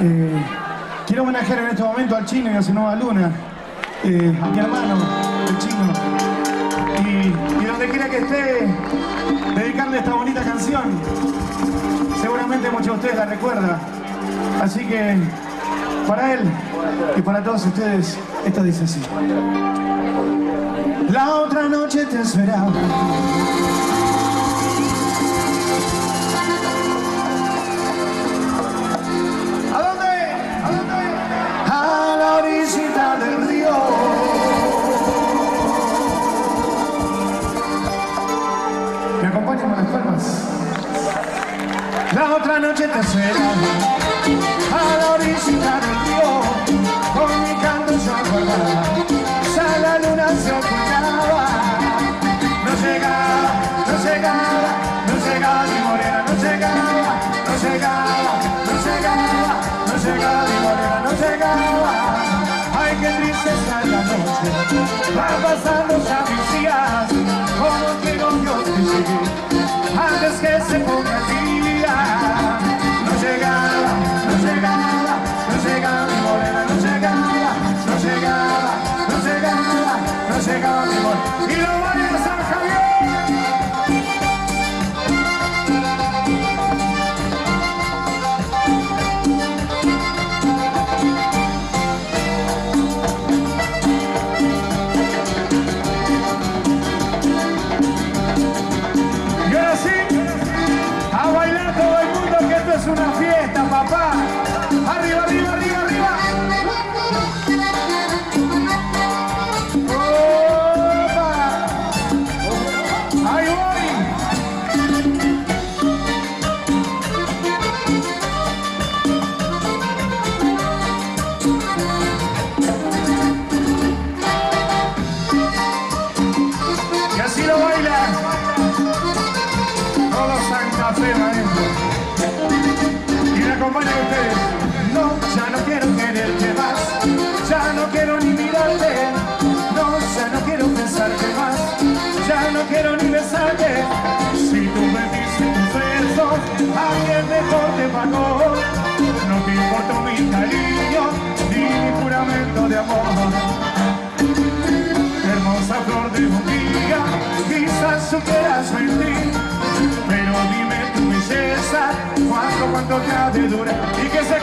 Eh, quiero homenajear en este momento al chino y a su nueva luna, eh, a mi hermano, el chino. Y, y donde quiera que esté, dedicarle esta bonita canción. Seguramente muchos de ustedes la recuerdan. Así que, para él y para todos ustedes, esta dice así. La otra noche te esperaba. La otra noche te esperaba a la orillita del río con mi canto yo acordaba ya la luna se ocultaba no llegaba, no llegaba, no llegaba mi morena, no llegaba, no llegaba, no llegaba, no llegaba mi morena, no llegaba. Ay, qué triste está la noche, va pasando ya mis días, como quiero yo que llegue, antes que se ponga el llegaba, morena. Y lo vale a San. Y ahora sí, a bailar todo el mundo que esto es una fiesta, papá. Lo baila todo Santa Fe, maestro. Y acompañan ustedes. No, ya no quiero quererte más. Ya no quiero ni mirarte. No, ya no quiero pensarte más. Ya no quiero ni besarte. Si tú me diste tus besos, alguien mejor te pagó. No te importó mi cariño ni mi juramento de amor quizás supieras mentir, pero dime tu belleza, cuánto, cuánto te ha de durar, y que se